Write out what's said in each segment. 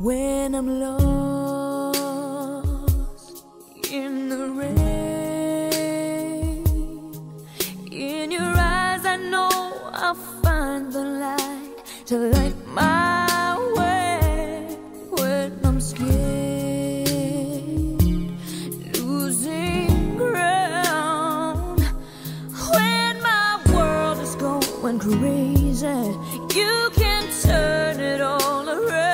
When I'm lost in the rain, in your eyes, I know I'll find the light to light my way. When I'm scared, losing ground, when my world is going crazy, you can turn it all around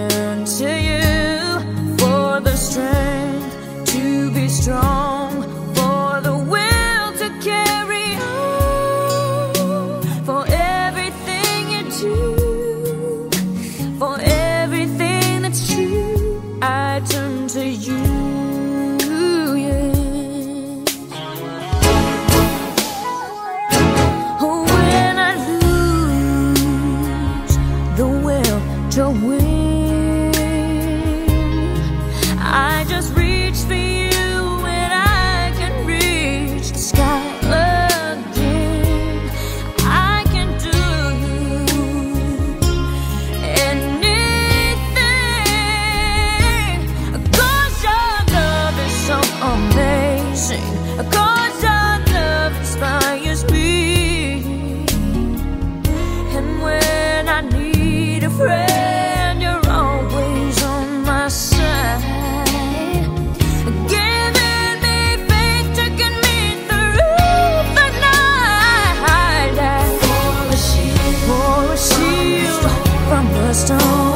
to win. I just reached the stone.